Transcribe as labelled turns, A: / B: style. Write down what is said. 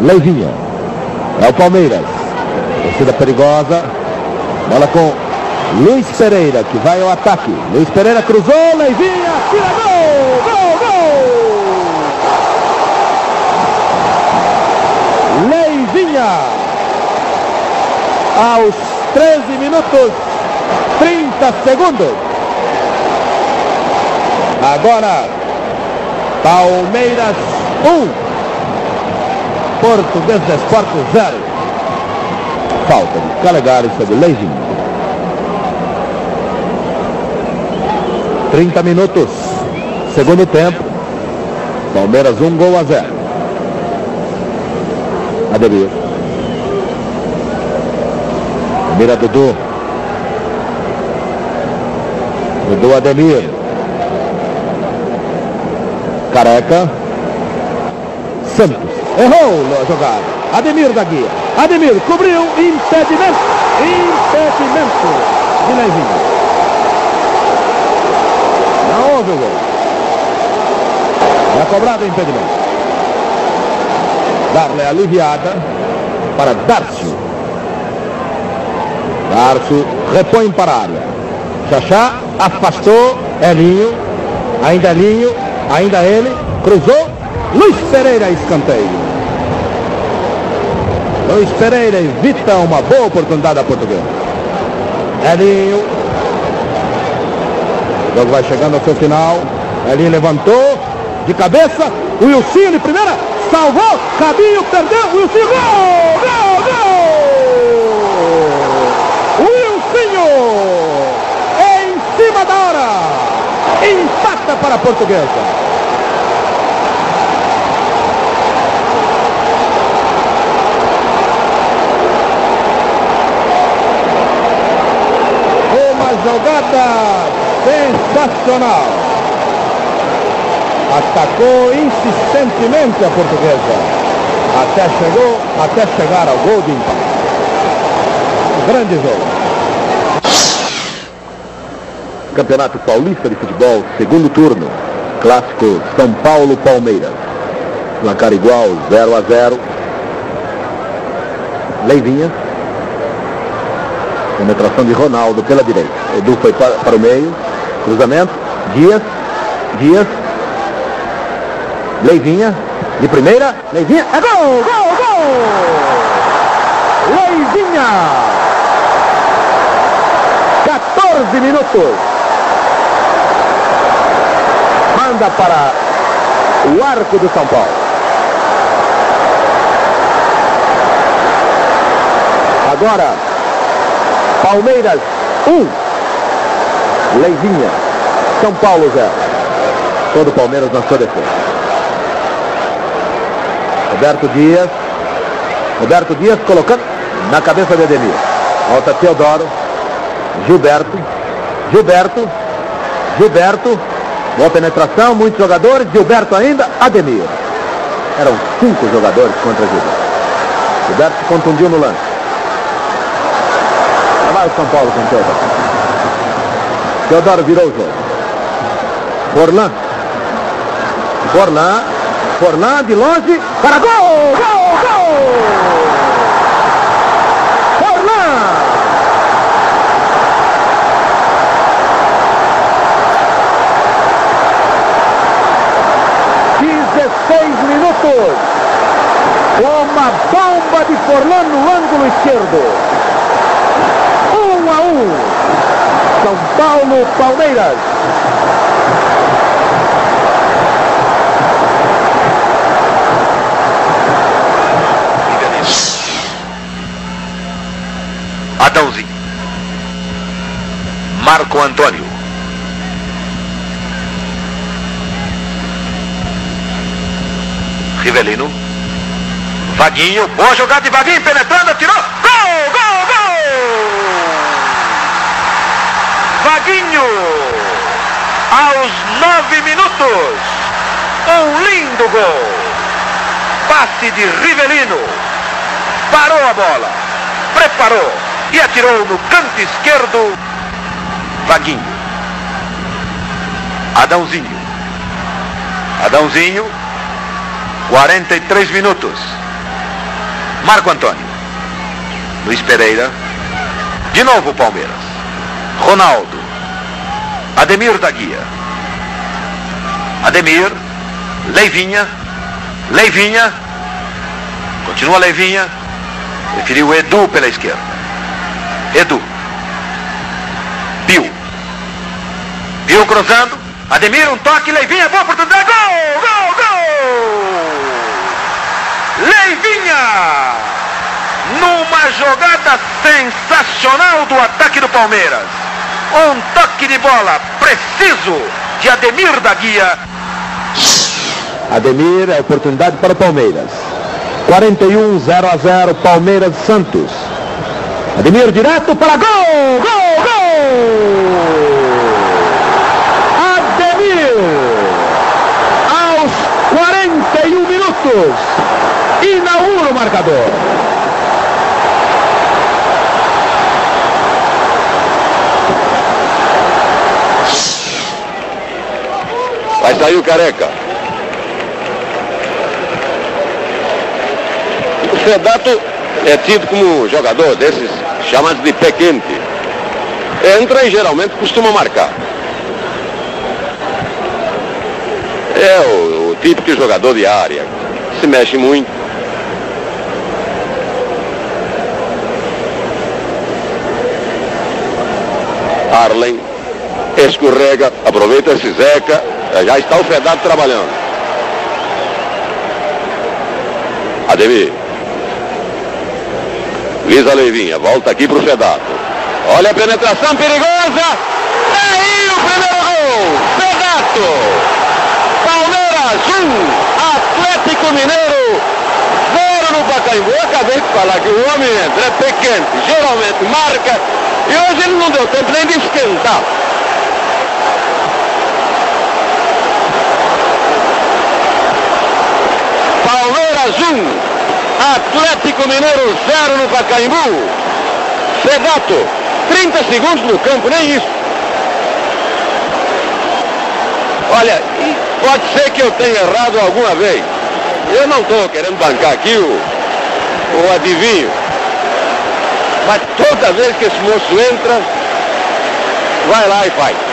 A: Leivinha. É o Palmeiras. Torcida perigosa. Bola com Luiz Pereira, que vai ao ataque. Luiz Pereira cruzou, Leivinha, tira gol! Gol, gol! Leivinha! Aos 13 minutos, 30 segundos. Agora, Palmeiras 1. Português Esporte 0. Falta de Calegari sobre Leivinha. 30 minutos. Segundo tempo. Palmeiras 1 gol a 0. Ademir. Mira Dudu. Dudu Ademir. Careca. Santos. Errou a jogada. Ademir da guia. Ademir cobriu. Impedimento. Impedimento de Leivinho. Não houve o gol. É cobrado o impedimento. Darle aliviada para Darcio. Darcio repõe para a área. Xaxá afastou Elinho. Ainda Elinho. Ainda ele. Cruzou. Luiz Pereira escanteio. Luiz Pereira evita uma boa oportunidade da portuguesa. Elinho. O jogo vai chegando ao seu final. Elinho levantou. De cabeça. Wilson de primeira. Salvou. Cabinho perdeu. Wilson. Gol! Gol! Gol! Wilson! Em cima da hora. Empata para a portuguesa. Jogada sensacional. Atacou insistentemente a portuguesa. Até chegou, até chegar ao gol de empate. Grande jogo. Campeonato Paulista de Futebol, segundo turno. Clássico São Paulo-Palmeiras. Placar igual, 0 a 0. Leivinha. Penetração de Ronaldo pela direita. Edu foi para, para o meio. Cruzamento. Dias. Dias. Leivinha. De primeira. Leivinha. É gol! Gol! Gol! Leivinha. 14 minutos. Manda para o arco do São Paulo. Agora, Palmeiras 1. Um. Leivinha. São Paulo 0. Todo Palmeiras na sua defesa. Roberto Dias. Roberto Dias colocando na cabeça de Ademir. Volta Teodoro. Gilberto. Gilberto. Gilberto. Boa penetração, muitos jogadores. Gilberto ainda. Ademir. Eram cinco jogadores contra Gilberto. Gilberto se contundiu no lance. Lá São Paulo com Teodoro. Teodoro virou o jogo. Forlan. Forlan. Forlan de longe. Para gol! Gol! Gol! Uma bomba de Forlan no ângulo esquerdo. Um a um. São Paulo, Palmeiras.
B: Adãozinho. Marco Antônio. Rivelino. Vaguinho. Boa jogada de Vaguinho. Penetrando. Vaguinho. Aos nove minutos. Um lindo gol. Passe de Rivelino. Parou a bola. Preparou. E atirou no canto esquerdo. Vaguinho. Adãozinho. Adãozinho. 43 minutos. Marco Antônio. Luiz Pereira. De novo Palmeiras. Ronaldo. Ademir da Guia. Ademir. Leivinha. Leivinha. Continua Leivinha. Preferiu Edu pela esquerda. Edu. Pio. Pio cruzando. Ademir, um toque, Leivinha, boa oportunidade. Gol! Gol! Gol! Leivinha! Numa jogada sensacional do ataque do Palmeiras. Um toque de bola preciso de Ademir da Guia.
A: Ademir, é oportunidade para o Palmeiras. 41, 0 a 0, Palmeiras Santos. Ademir direto para gol! Gol! Gol! Ademir! Aos 41 minutos, inaugura o marcador.
C: Vai sair o careca. O Fedato é tido como jogador desses chamados de pé quente. Entra e geralmente costuma marcar. É o, o típico jogador de área. Se mexe muito. Arlen escorrega, aproveita esse Zeca, já está o Fedato trabalhando. Ademir. Lisa Leivinha, volta aqui pro Fedato. Olha a penetração perigosa. É aí o primeiro gol. Fedato. Palmeiras 1, Atlético Mineiro 0 no Pacaembu. Acabei de falar que o homem entra, é pequeno, geralmente marca. E hoje ele não deu tempo nem de esquentar. Palmeiras 1, Atlético Mineiro 0 no Pacaembu. Sedato, 30 segundos no campo, nem isso. Olha, pode ser que eu tenha errado alguma vez. Eu não estou querendo bancar aqui o, o adivinho. Mas toda vez que esse moço entra, vai lá e faz.